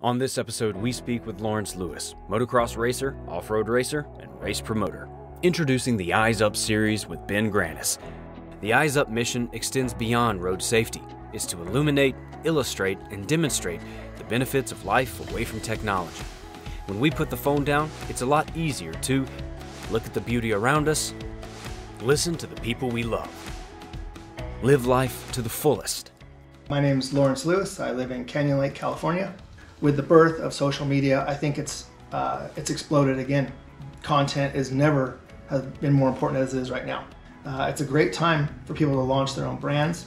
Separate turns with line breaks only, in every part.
On this episode, we speak with Lawrence Lewis, motocross racer, off road racer, and race promoter. Introducing the Eyes Up series with Ben Grannis. The Eyes Up mission extends beyond road safety, is to illuminate, illustrate, and demonstrate the benefits of life away from technology. When we put the phone down, it's a lot easier to look at the beauty around us, listen to the people we love, live life to the fullest.
My name is Lawrence Lewis. I live in Canyon Lake, California. With the birth of social media, I think it's uh, it's exploded again. Content is never has been more important as it is right now. Uh, it's a great time for people to launch their own brands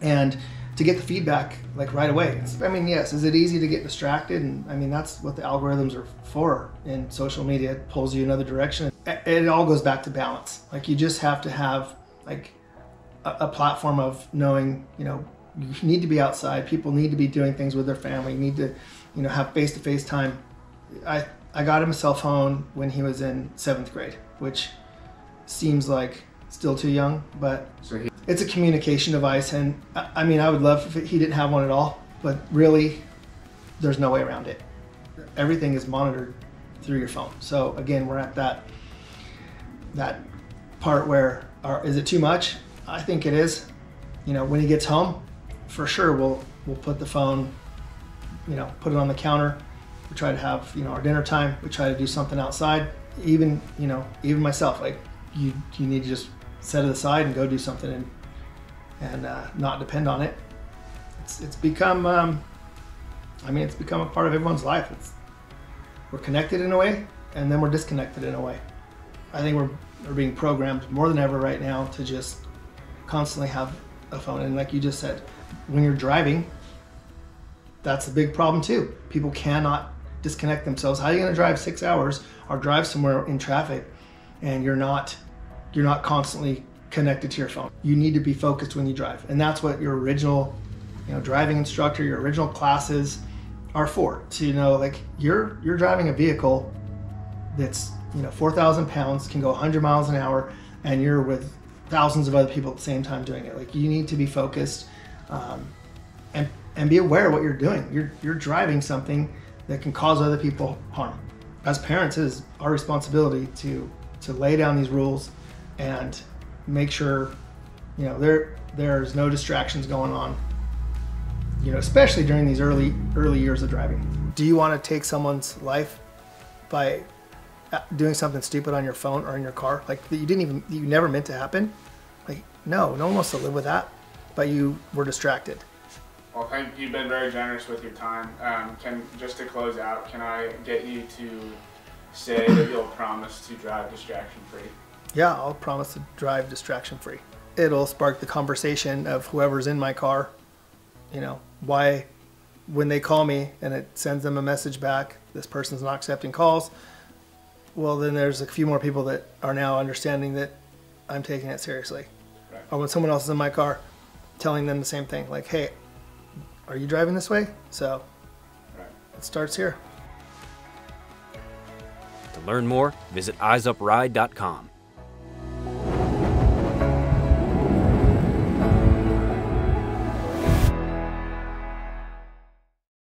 and to get the feedback like right away. It's, I mean, yes, is it easy to get distracted? And I mean, that's what the algorithms are for in social media. It pulls you another direction. It, it all goes back to balance. Like you just have to have like a, a platform of knowing, you know, you need to be outside. People need to be doing things with their family. You need to, you know, have face-to-face time. I I got him a cell phone when he was in seventh grade, which seems like still too young, but
So he,
it's a communication device. And I I mean, I would love if he didn't have one at all, but really, there's no way around it. Everything is monitored through your phone. So again, we're at that that part where are, is it too much? I think it is. You know, when he gets home, for sure we'll we'll put the phone, you know, put it on the counter. We try to have you know our dinner time. We try to do something outside. Even you know, even myself, like you you need to just set it aside and go do something and and uh, not depend on it. It's it's become, um, I mean, it's become a part of everyone's life. It's we're connected in a way, and then we're disconnected in a way. I think we're we're being programmed more than ever right now to just constantly have a phone. And like you just said, when you're driving, that's a big problem too. People cannot disconnect themselves. How are you going to drive six hours or drive somewhere in traffic, and you're not you're not constantly connected to your phone? You need to be focused when you drive, and that's what your original, you know, driving instructor, your original classes are for. To know like you're you're driving a vehicle that's you know 4,000 pounds, can go 100 miles an hour, and you're with thousands of other people at the same time doing it. Like you need to be focused, um, and and be aware of what you're doing. You're you're driving something that can cause other people harm. As parents, it is our responsibility to to lay down these rules and make sure you know there there's no distractions going on. You know, especially during these early early years of driving. Do you want to take someone's life by doing something stupid on your phone or in your car, like that you didn't even you never meant to happen? Like, no, no one wants to live with that, but you were distracted.
well, thank you've been very generous with your time. Um, can just to close out, can I get you to say that you'll promise to drive distraction free?
Yeah, I'll promise to drive distraction free. It'll spark the conversation of whoever's in my car. You know, why, when they call me and it sends them a message back, this person's not accepting calls. Well, then there's a few more people that are now understanding that I'm taking it seriously.
Right.
Or when someone else is in my car, telling them the same thing, like, hey, are you driving this way? So
Right.
it starts here.
To learn more, visit eyesupride.com.